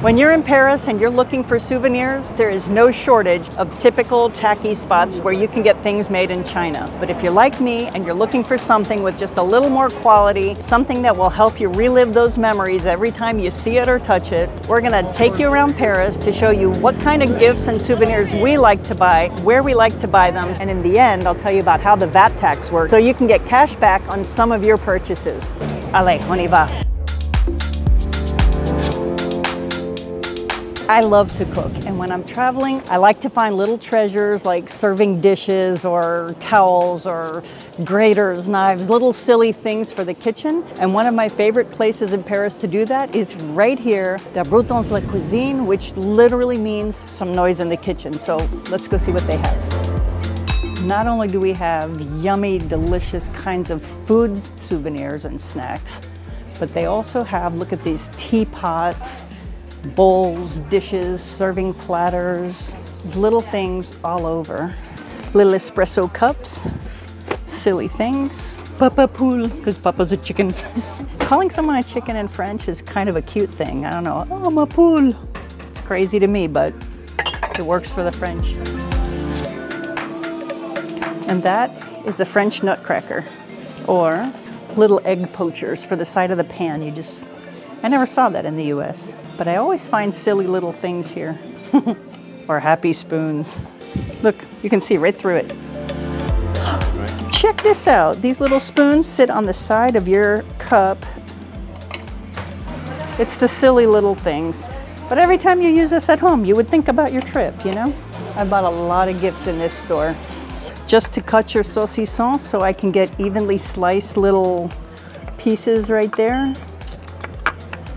When you're in Paris and you're looking for souvenirs, there is no shortage of typical tacky spots where you can get things made in China. But if you're like me and you're looking for something with just a little more quality, something that will help you relive those memories every time you see it or touch it, we're gonna take you around Paris to show you what kind of gifts and souvenirs we like to buy, where we like to buy them, and in the end, I'll tell you about how the VAT tax works so you can get cash back on some of your purchases. Allez, on y va. I love to cook, and when I'm traveling, I like to find little treasures like serving dishes or towels or graters, knives, little silly things for the kitchen. And one of my favorite places in Paris to do that is right here, Du Bruit dans la Cuisine, which literally means some noise in the kitchen. So let's go see what they have. Not only do we have yummy, delicious kinds of foods, souvenirs and snacks, but they also have, look at these teapots, bowls, dishes, serving platters, little things all over. Little espresso cups, silly things. Papa poule, because Papa's a chicken. Calling someone a chicken in French is kind of a cute thing. I don't know, oh, ma poule. It's crazy to me, but it works for the French. And that is a French nutcracker, or little egg poachers for the side of the pan. You just, I never saw that in the US. But I always find silly little things here. or happy spoons. Look, you can see right through it. Check this out. These little spoons sit on the side of your cup. It's the silly little things. But every time you use this at home, you would think about your trip, you know? I bought a lot of gifts in this store. Just to cut your saucisson so I can get evenly sliced little pieces right there.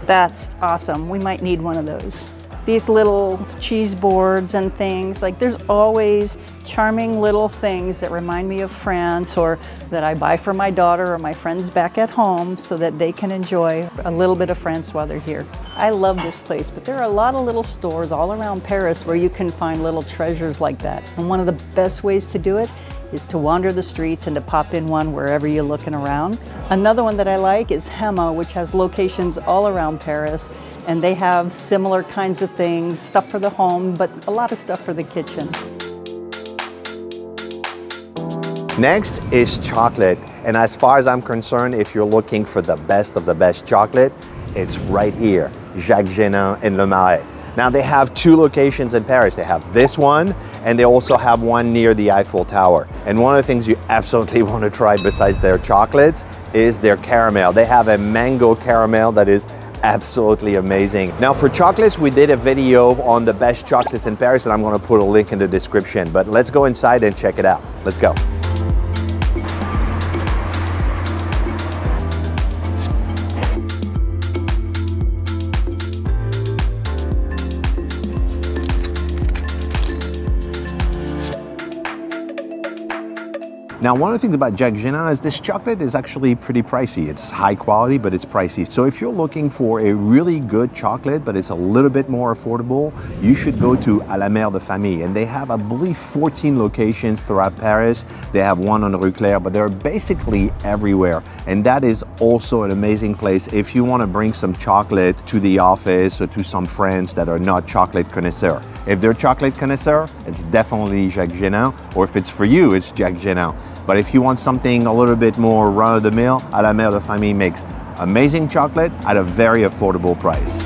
That's awesome. We might need one of those. These little cheese boards and things, like there's always charming little things that remind me of France or that I buy for my daughter or my friends back at home so that they can enjoy a little bit of France while they're here. I love this place, but there are a lot of little stores all around Paris where you can find little treasures like that. And one of the best ways to do it is to wander the streets and to pop in one wherever you're looking around. Another one that I like is Hema, which has locations all around Paris, and they have similar kinds of things, stuff for the home, but a lot of stuff for the kitchen. Next is chocolate. And as far as I'm concerned, if you're looking for the best of the best chocolate, it's right here, Jacques Génin in Le Marais. Now they have two locations in Paris. They have this one and they also have one near the Eiffel Tower. And one of the things you absolutely want to try besides their chocolates is their caramel. They have a mango caramel that is absolutely amazing. Now for chocolates, we did a video on the best chocolates in Paris and I'm gonna put a link in the description, but let's go inside and check it out. Let's go. Now, one of the things about Jacques Génin is this chocolate is actually pretty pricey. It's high quality, but it's pricey. So if you're looking for a really good chocolate, but it's a little bit more affordable, you should go to À la Mère de Famille. And they have, I believe, 14 locations throughout Paris. They have one on Rue Claire, but they're basically everywhere. And that is also an amazing place if you want to bring some chocolate to the office or to some friends that are not chocolate connoisseur. If they're chocolate connoisseur, it's definitely Jacques Génin, or if it's for you, it's Jacques Génin. But if you want something a little bit more run-of-the-mill, À la Mère de Famille makes amazing chocolate at a very affordable price.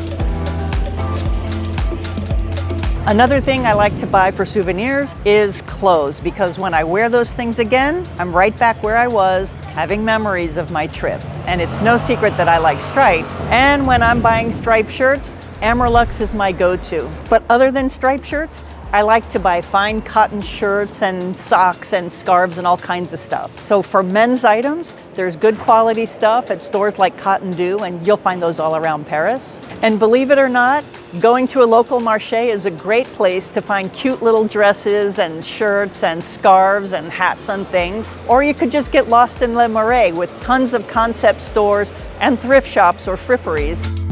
Another thing I like to buy for souvenirs is clothes because when I wear those things again, I'm right back where I was having memories of my trip. And it's no secret that I like stripes. And when I'm buying striped shirts, Armor Lux is my go-to. But other than striped shirts, I like to buy fine cotton shirts and socks and scarves and all kinds of stuff. So for men's items, there's good quality stuff at stores like Cotton Doux, and you'll find those all around Paris. And believe it or not, going to a local marché is a great place to find cute little dresses and shirts and scarves and hats and things. Or you could just get lost in Le Marais with tons of concept stores and thrift shops or fripperies.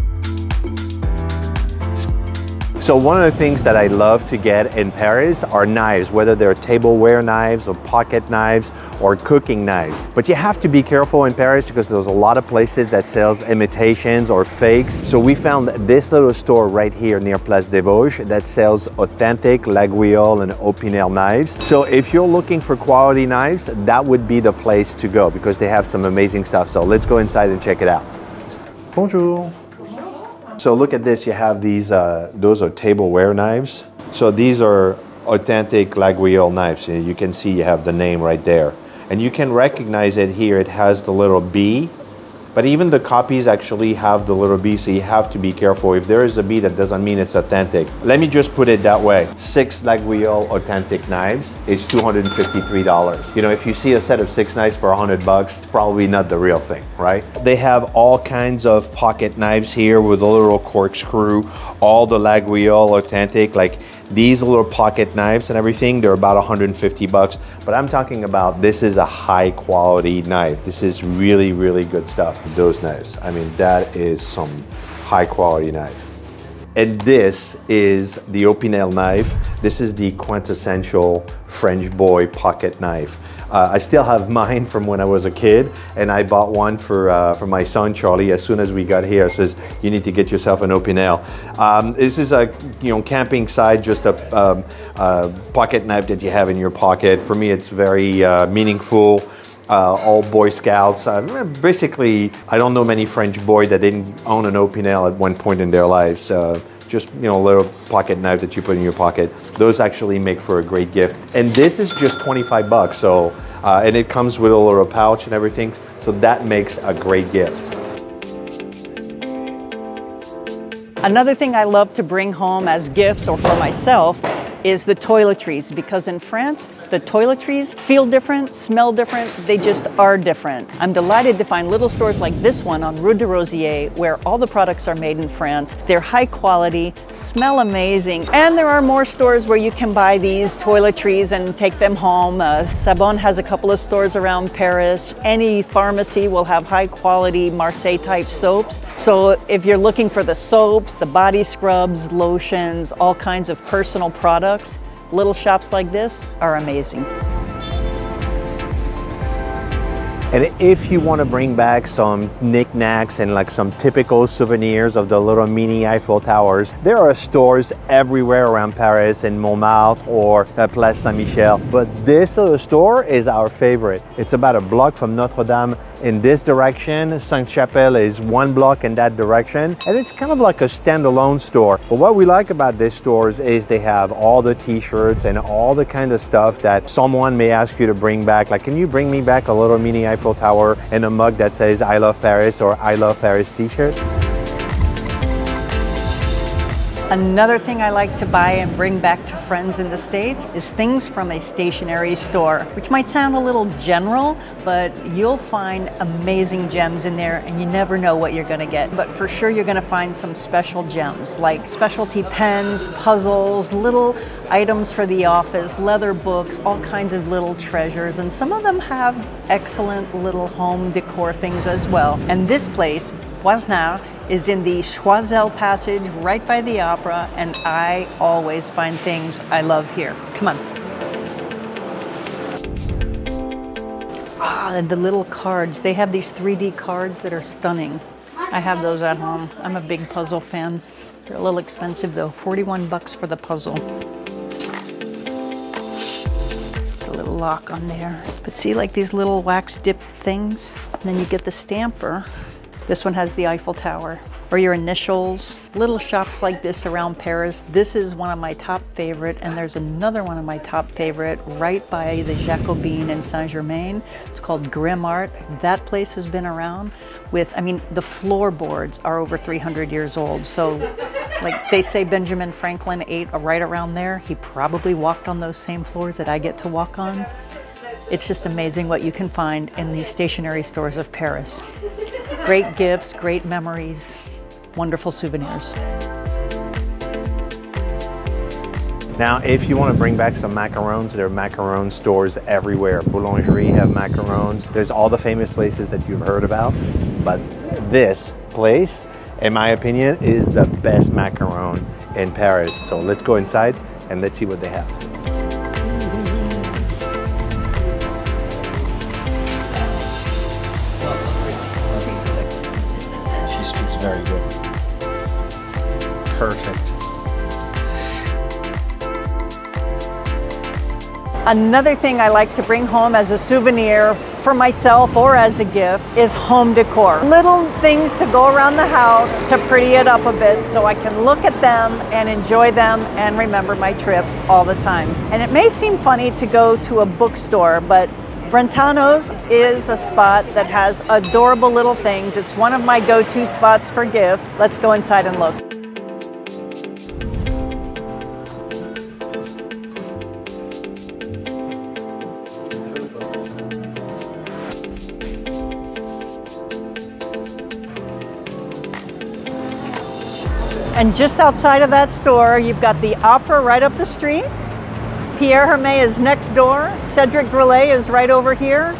So one of the things that I love to get in Paris are knives, whether they're tableware knives or pocket knives or cooking knives. But you have to be careful in Paris because there's a lot of places that sells imitations or fakes. So we found this little store right here near Place des Vosges that sells authentic Laguiole and Opinel knives. So if you're looking for quality knives, that would be the place to go because they have some amazing stuff. So let's go inside and check it out. Bonjour. So look at this, you have these, uh, those are tableware knives. So these are authentic Laguiole knives. You can see you have the name right there. And you can recognize it here, it has the little B but even the copies actually have the little B, so you have to be careful. If there is a B, that doesn't mean it's authentic. Let me just put it that way. Six Laguiole authentic knives is $253. You know, if you see a set of six knives for 100 bucks, it's probably not the real thing, right? They have all kinds of pocket knives here with a little corkscrew, all the Laguiole authentic, like these little pocket knives and everything, they're about 150 bucks, but I'm talking about this is a high quality knife. This is really, really good stuff, those knives. I mean, that is some high quality knife. And this is the Opinel knife. This is the quintessential French boy pocket knife. Uh, I still have mine from when I was a kid, and I bought one for, uh, for my son Charlie as soon as we got here. says, you need to get yourself an Opinel. Um, this is a you know camping side, just a, um, a, pocket knife that you have in your pocket. For me, it's very uh, meaningful. Uh, all Boy Scouts. Uh, basically, I don't know many French boy that didn't own an Opinel at one point in their lives. Uh, just you know a little pocket knife that you put in your pocket. Those actually make for a great gift. And this is just 25 bucks. So uh, and it comes with a little pouch and everything. So that makes a great gift. Another thing I love to bring home as gifts or for myself is the toiletries because in France, the toiletries feel different, smell different, they just are different. I'm delighted to find little stores like this one on Rue de Rosier where all the products are made in France. They're high quality, smell amazing, and there are more stores where you can buy these toiletries and take them home. Uh, Sabon has a couple of stores around Paris. Any pharmacy will have high quality Marseille type soaps. So if you're looking for the soaps, the body scrubs, lotions, all kinds of personal products, little shops like this are amazing. And if you want to bring back some knickknacks and like some typical souvenirs of the little mini Eiffel Towers, there are stores everywhere around Paris in Montmartre or uh, Place Saint-Michel. But this little store is our favorite. It's about a block from Notre Dame in this direction. Sainte-Chapelle is one block in that direction. And it's kind of like a standalone store. But what we like about this stores is they have all the t-shirts and all the kind of stuff that someone may ask you to bring back. Like, can you bring me back a little mini Eiffel Tower and a mug that says I love Paris or I love Paris t-shirt? Another thing I like to buy and bring back to friends in the States is things from a stationery store, which might sound a little general, but you'll find amazing gems in there and you never know what you're gonna get. But for sure you're gonna find some special gems like specialty pens, puzzles, little items for the office, leather books, all kinds of little treasures. And some of them have excellent little home decor things as well. And this place, Boisnard, is in the Choiseul Passage right by the opera, and I always find things I love here. Come on. Ah, and the little cards. They have these 3D cards that are stunning. I have those at home. I'm a big puzzle fan. They're a little expensive though, 41 bucks for the puzzle. The little lock on there. But see like these little wax dip things? And then you get the stamper this one has the Eiffel Tower or your initials. Little shops like this around Paris. This is one of my top favorite and there's another one of my top favorite right by the Jacobin in Saint-Germain. It's called Grimart. That place has been around with, I mean, the floorboards are over 300 years old. So like they say Benjamin Franklin ate right around there. He probably walked on those same floors that I get to walk on. It's just amazing what you can find in these stationery stores of Paris. Great gifts, great memories, wonderful souvenirs. Now, if you want to bring back some macarons, there are macaron stores everywhere. Boulangerie have macarons. There's all the famous places that you've heard about. But this place in my opinion, is the best macaron in Paris. So let's go inside and let's see what they have. Very good. Perfect. Another thing I like to bring home as a souvenir for myself or as a gift is home decor. Little things to go around the house to pretty it up a bit so I can look at them and enjoy them and remember my trip all the time. And it may seem funny to go to a bookstore, but Brentano's is a spot that has adorable little things. It's one of my go-to spots for gifts. Let's go inside and look. And just outside of that store, you've got the opera right up the street. Pierre Hermé is next door. Cedric Grolet is right over here.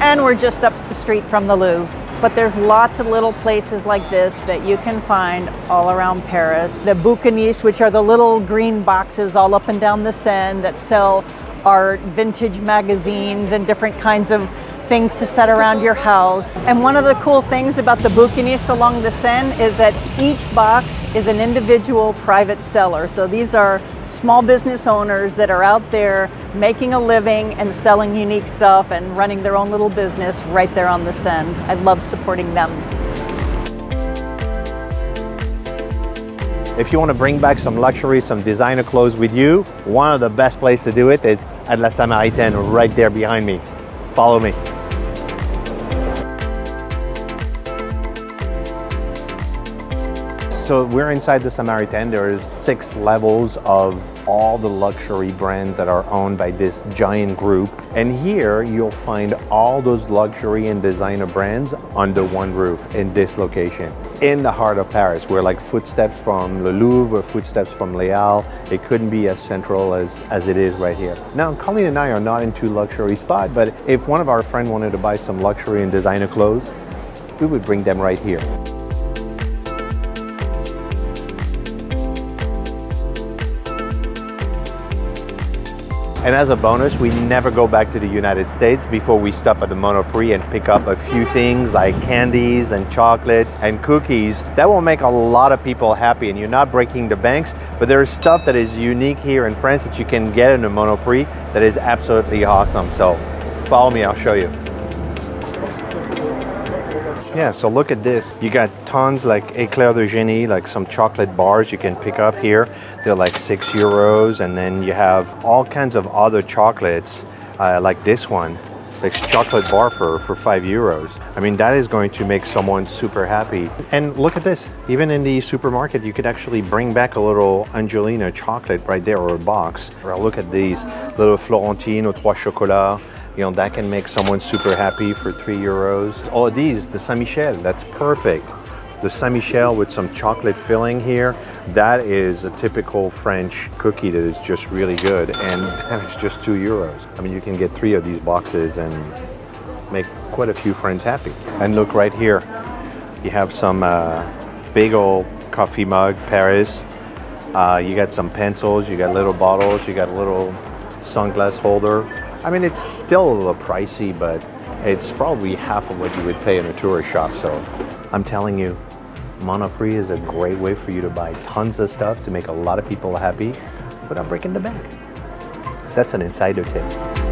And we're just up the street from the Louvre. But there's lots of little places like this that you can find all around Paris. The bouquinistes, which are the little green boxes all up and down the Seine that sell art, vintage magazines, and different kinds of things to set around your house. And one of the cool things about the bouquinistes along the Seine is that each box is an individual private seller. So these are small business owners that are out there making a living and selling unique stuff and running their own little business right there on the Seine. I love supporting them. If you want to bring back some luxury, some designer clothes with you, one of the best places to do it is at La Samaritaine right there behind me. Follow me. So we're inside the Samaritaine. There's six levels of all the luxury brands that are owned by this giant group. And here you'll find all those luxury and designer brands under one roof in this location. In the heart of Paris, we're like footsteps from the Louvre, or footsteps from Halles. It couldn't be as central as, as it is right here. Now, Colleen and I are not into luxury spot, but if one of our friends wanted to buy some luxury and designer clothes, we would bring them right here. And as a bonus, we never go back to the United States before we stop at the Monoprix and pick up a few things like candies and chocolates and cookies. That will make a lot of people happy and you're not breaking the banks, but there's stuff that is unique here in France that you can get in the Monoprix that is absolutely awesome. So follow me, I'll show you. Yeah, so look at this. You got tons like Eclair de Génie, like some chocolate bars you can pick up here. They're like six euros. And then you have all kinds of other chocolates, uh, like this one, like chocolate bar for, for five euros. I mean, that is going to make someone super happy. And look at this, even in the supermarket, you could actually bring back a little Angelina chocolate right there or a box. Or look at these little Florentine or Trois Chocolats. You know, that can make someone super happy for three euros. All these, the Saint-Michel, that's perfect. The Saint-Michel with some chocolate filling here, that is a typical French cookie that is just really good. And that is just two euros. I mean, you can get three of these boxes and make quite a few friends happy. And look right here, you have some uh, big old coffee mug, Paris. Uh, you got some pencils, you got little bottles, you got a little sunglass holder. I mean, it's still a little pricey, but it's probably half of what you would pay in a tourist shop. So I'm telling you, Monoprix is a great way for you to buy tons of stuff to make a lot of people happy without breaking the bank. That's an insider tip.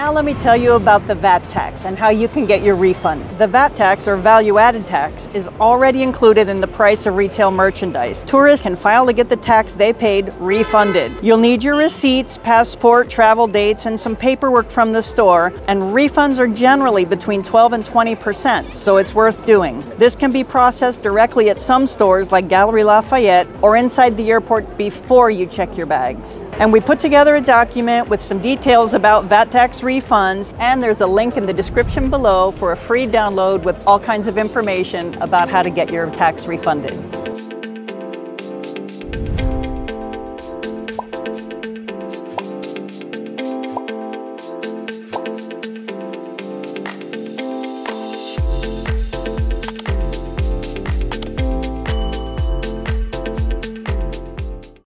Now let me tell you about the VAT tax and how you can get your refund. The VAT tax or value added tax is already included in the price of retail merchandise. Tourists can file to get the tax they paid refunded. You'll need your receipts, passport, travel dates, and some paperwork from the store, and refunds are generally between 12 and 20%, so it's worth doing. This can be processed directly at some stores like Galeries Lafayette or inside the airport before you check your bags. And we put together a document with some details about VAT tax refunds, and there's a link in the description below for a free download with all kinds of information about how to get your tax refunded.